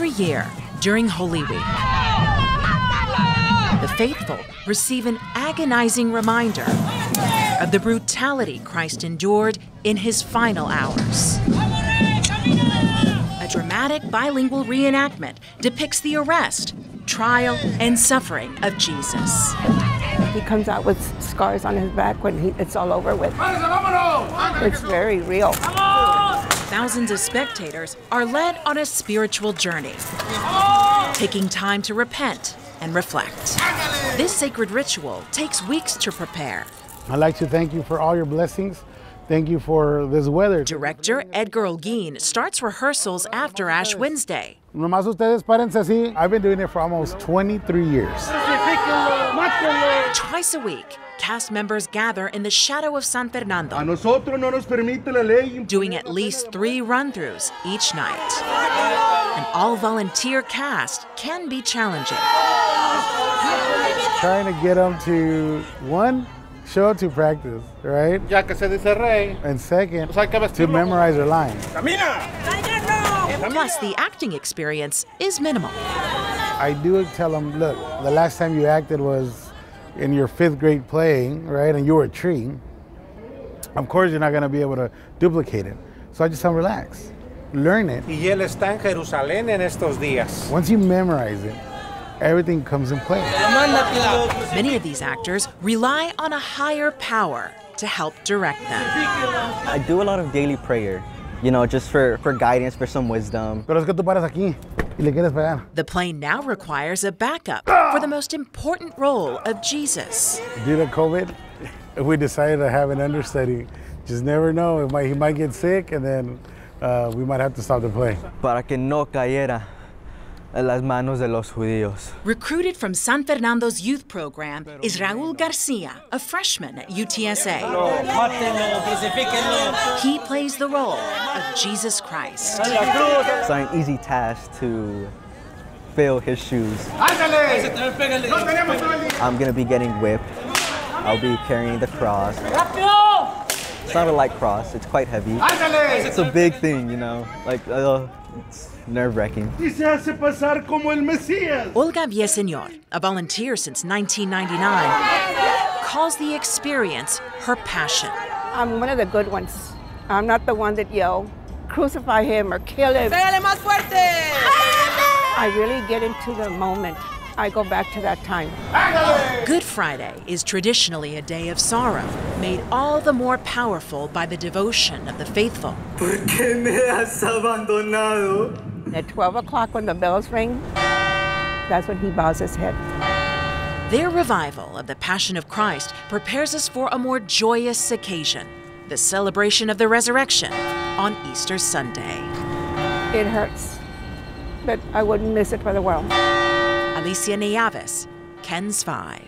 Every year during Holy Week, the faithful receive an agonizing reminder of the brutality Christ endured in his final hours. A dramatic bilingual reenactment depicts the arrest, trial, and suffering of Jesus. He comes out with scars on his back when he, it's all over with. It's very real. Thousands of spectators are led on a spiritual journey, taking time to repent and reflect. This sacred ritual takes weeks to prepare. I'd like to thank you for all your blessings. Thank you for this weather. Director Edgar Olguin starts rehearsals after Ash Wednesday. Nomás ustedes párense así. I've been doing it for almost 23 years. Twice a week, cast members gather in the shadow of San Fernando, A nosotros no nos permite la ley. doing at least three run throughs each night. An all volunteer cast can be challenging. Trying to get them to, one, show up to practice, right? Ya que se dice rey. And second, Pues hay que to memorize their lines. Plus, the acting experience is minimal. I do tell them, look, the last time you acted was in your fifth grade playing, right? And you were a tree. Of course, you're not going to be able to duplicate it. So I just tell them, relax, learn it. Y él está en Jerusalén en estos días. Once you memorize it, everything comes in play. Many of these actors rely on a higher power to help direct them. I do a lot of daily prayer, you know, just for, for guidance, for some wisdom. Pero es que tú paras aquí y le quieres pegar. The play now requires a backup for the most important role of Jesus. Due to COVID, we decided to have an understudy. Just never know. It might, he might get sick and then uh, we might have to stop the play. Para que no cayera en las manos de los judíos. Recruited from San Fernando's youth program is Raul Garcia, a freshman at UTSA. He plays the role of Jesus Christ. It's not an easy task to fill his shoes. I'm gonna be getting whipped. I'll be carrying the cross. It's not a light cross, it's quite heavy. It's a big thing, you know, like uh, it's nerve wracking. Y se hace pasar como el Mesías. Olga Villaseñor, a volunteer since 1999, calls the experience her passion. I'm one of the good ones. I'm not the one that yell, crucify him or kill him. I really get into the moment. I go back to that time. Good Friday is traditionally a day of sorrow, made all the more powerful by the devotion of the faithful. At 12 o'clock when the bells ring, that's when he bows his head. Their revival of the Passion of Christ prepares us for a more joyous occasion the celebration of the resurrection on Easter Sunday. It hurts, but I wouldn't miss it for the world. Alicia Neaves, KENS 5.